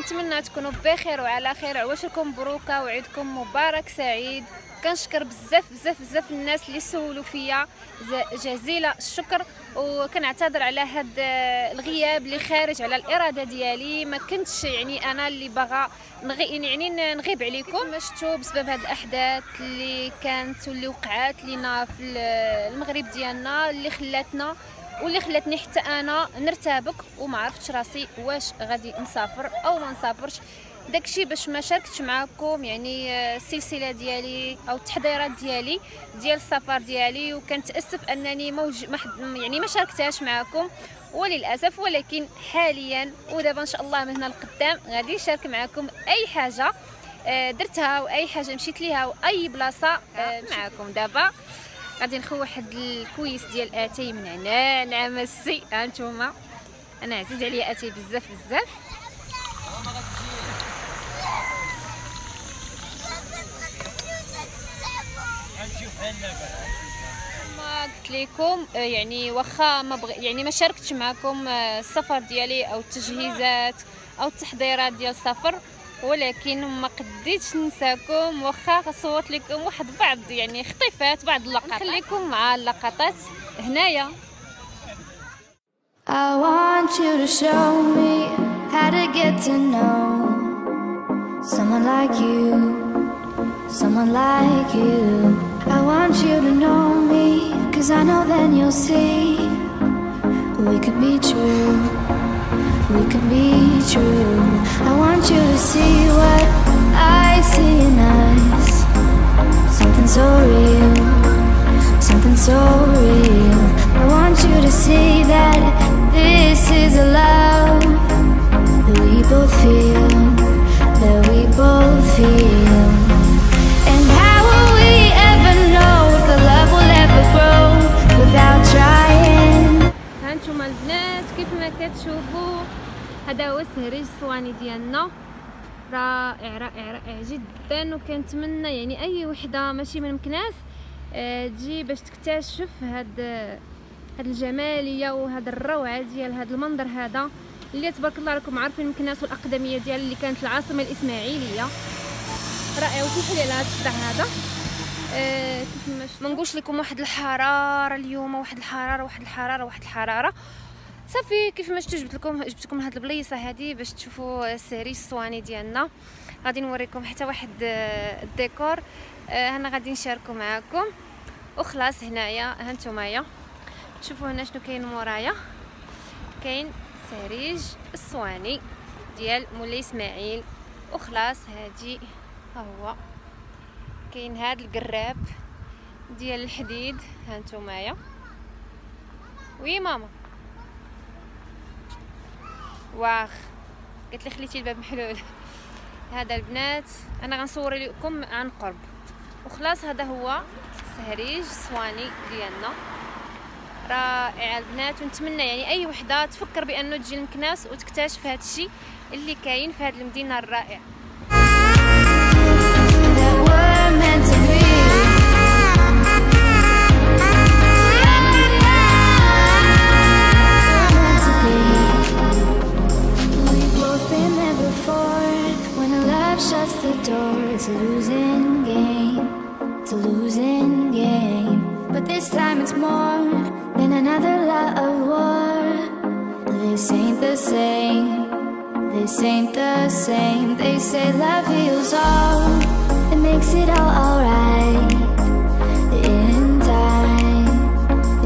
نتمنى تكونوا بخير وعلى خير. عواشركم مبروكه وعيدكم مبارك سعيد. كنشكر بزاف بزاف بزاف الناس اللي سولوا فيا. جزيل الشكر. وكنعتذر على هاد الغياب اللي خارج على الإرادة ديالي. ما كنتش يعني أنا اللي باغا يعني نغيب عليكم. ما شفتوا بسبب هاد الأحداث اللي كانت واللي وقعات لينا في المغرب ديالنا اللي خلاتنا واللي خلاتني حتى أنا نرتبك وما عرفتش راسي واش غادي نسافر أو ما نسافرش. داكشي باش ما شاركتش معكم يعني آه، السلسله ديالي أو التحضيرات ديالي ديال السفر ديالي وكنتاسف أنني موج... يعني ما شاركتهاش معكم وللأسف ولكن حاليا ودابا إن شاء الله من هنا لقدام غادي نشارك معكم أي حاجة آه، درتها واي حاجة مشيت ليها واي بلاصة آه، معكم دابا. غادي نخوي واحد الكويس ديال اتاي من هنا. نعم السي. هانتوما أنا عزيز عليا اتاي بزاف بزاف. ما قلت لكم آه، يعني واخا ما بغ... يعني ما شاركتش معكم آه، السفر ديالي أو التجهيزات أو التحضيرات ديال السفر. ولكن ما قديتش ننساكم واخا صورت لكم واحد بعض يعني خطيفات بعض اللقطات نخليكم مع اللقطات هنايا I want you to show me how to get to know someone like you, someone like you. I want you to know me, cause I know then you'll see we could be true, we can be true. I want you to see what I see in us, something so real, something so real. I want you to see that this is a love that we both feel, رائع رائع رائع جدا. وكنتمنى يعني أي وحدة ماشي من مكناس آه، تجي باش تكتشف هاد هاد الجمالية وهاد الروعة ديال هاد المنظر هذا اللي تبارك الله راكم عارفين مكناس والأقدمية ديال اللي كانت العاصمة الإسماعيلية. رائع. وسمحوا لي على هاد الصداع هذا. آه كيف ما نقولش لكم واحد الحرارة اليوم واحد الحرارة واحد الحرارة واحد الحرارة. صافي كيف ما شفتوا جبت لكم جبت لكم هاد البليصة هذه باش تشوفوا السهري الصواني ديالنا. غادي نوريكم حتى واحد آه، الديكور. آه هنا غادي نشاركو معاكم. وخلاص هنايا هانتومايا شوفوا هنا شنو كاين مورايا. كاين سريج الصواني ديال مولاي إسماعيل. وخلاص هادي ها هو. كاين هاد القراب ديال الحديد. هانتومايا وي ماما. واخ قالت لي خليتي الباب محلول. هذا البنات أنا غنصور لكم عن قرب. وخلاص هذا هو سهريج صواني ديالنا. رائع البنات ونتمنى يعني أي وحدة تفكر بأنه تجي لمكناس وتكتشف هذا الشيء اللي كاين في هذه المدينة الرائعة. Another lot of war. This ain't the same, this ain't the same. They say love heals all, it makes it all alright. In time,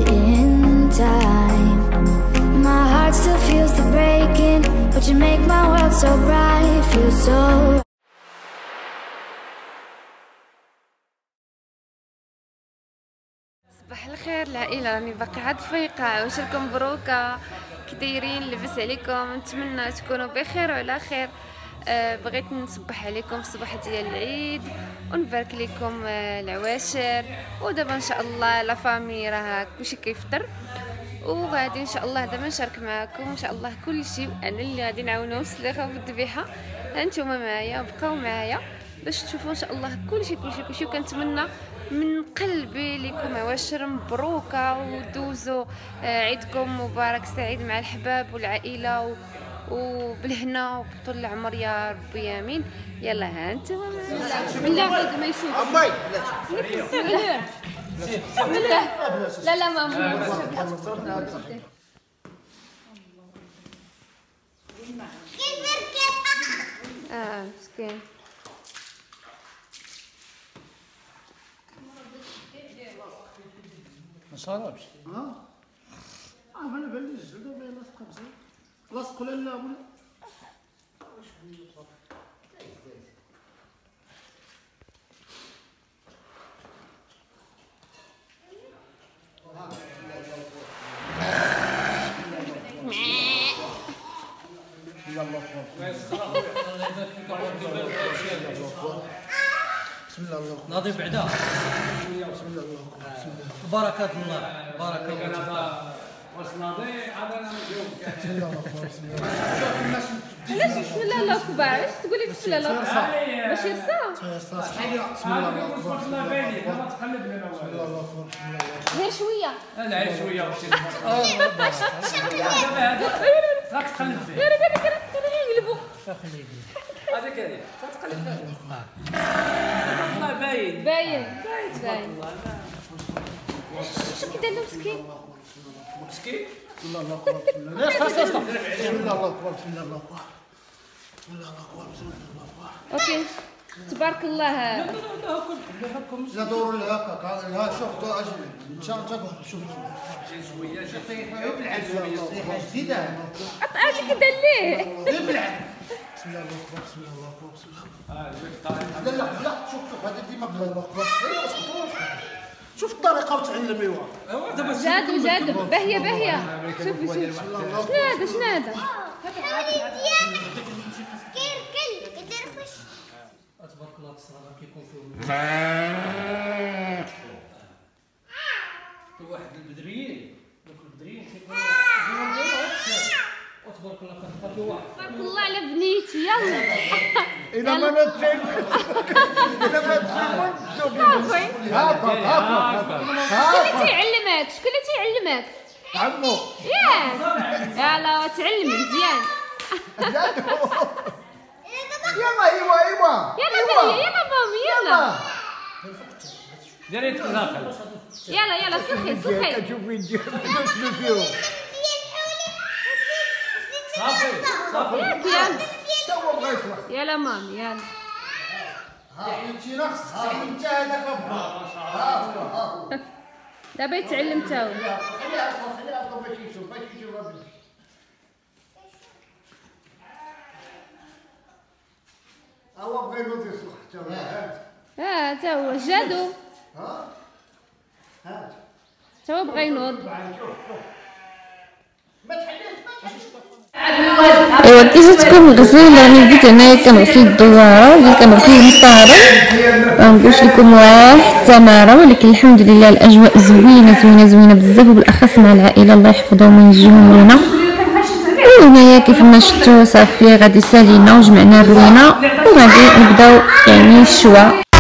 in time. My heart still feels the breaking, but you make my world so bright, feel so. صباح الخير العائله راني باقي عاد فايقة. وشركم مبروكه كي دايرين لبس عليكم. نتمنى تكونوا بخير وعلى خير. أه بغيت نصبح عليكم الصباح ديال العيد ونبارك لكم أه العواشر. ودابا إن شاء الله لا فامي راه كلشي كيفطر. وغادي إن شاء الله دابا نشارك معكم. إن شاء الله كل شيء أنا اللي غادي نعاونو السليخه والذبيحه هانتوما معايا بقاو معايا. باش تشوفوا إن شاء الله كلشي كلشي كلشي. وكنتمنى من قلبي لكم عواشر مبروكة ودوزوا آه، عيدكم مبارك سعيد مع الحباب والعائلة وبالهنا وبطول العمر يا ربي يمين يلا ها أنت. بسم الله ما يشوف. لا. لا ماما آه مسكين. ما شربش ها؟ آه أنا بان لي الجلده باين لاصقه مزيان لاصق ولا لا ولا بسم الله الله ناضي بعدا. بسم الله الله. بركات الله. بركة الله. بسم الله بسم الله علاش بسم الله الله اكبر علاش تقولي بسم الله الله اكبر باش يرسى بسم الله الله اكبر بسم الله الله اكبر الله الله الله الله غير شوية عيش شوية راك تقلب فيه غير غير غير غير يقلبوا هذيك هذه تقلب والله باين باين باين شو كي دار مسكين مسكين بسم الله الله اكبر بسم الله لا خلاص خلاص بسم الله الله اكبر بسم الله الله اكبر بسم الله الله اكبر بسم الله الله اكبر OK تبارك الله لا دور لها هكا لها شوف دور أجل ان شاء الله شوف شوية شوية ريحه جديده اش كي دار ليه بسم الله الله اكبر بسم الله الله اكبر بسم الله هذا لا لا شوف شوف هذا ديما بسم الله اكبر. شوف الطريقة وتعلم ايوا زادوا زادوا باهيه باهيه شوفي شوفي شنو هذا شنو هذا تبارك الله كيكون فيهم واحد البدريين دوك البدريين كيكونوا وتبارك الله كتلقى في واحد تبارك الله على بنيتي يلا اذا ما نتفهم اذا ما نتفهم صافي هاكا هاكا شكون اللي تيعلمك شكون اللي تيعلمك عمو ياك يلا تعلمي مزيان يلا ايوا ايوا يلا يلا مامي يلا ديري تناقل يلا يلا سخي سخي شوفي شوفي صافي صافي تو بغا يشرح يلا مامي يلا. ها انت نقص انت هذاك ها هو ها هو دابا يتعلم تا هو خليها خليها خليها باش يشوف باش يشوف هو بغا ينوض يصلح تا هو آه تا هو جادو. ها هات تا هو بغى ينوض ما تحليش كي جاتكم الغسيل راني بديت هنايا كنغسل الدواره وجيت كنغسل المصارم منقولش لكم واحد التماره ولكن الحمد لله الاجواء زوينه زوينه زوينه بزاف وبالاخص مع العائله الله يحفظهم وينجيهم لينا وهنايا كيف ما شفتوا صافي غادي سالينا وجمعنا الروينه وغادي نبداو يعني الشوا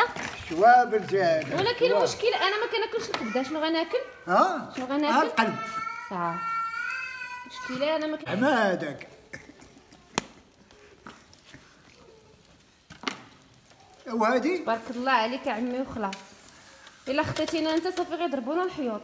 هادشي هذا شوا بنتي هذا ولكن. المشكل أنا ما كناكلش الكبدة شنو غناكل؟ ها؟ شنو غناكل؟ القلب. صافي المشكلة أنا ما كن... عما هذاك وهادي تبارك الله عليك عمي وخلاص. إلا خطيتينا أنت صافي غيضربونا الحيوط.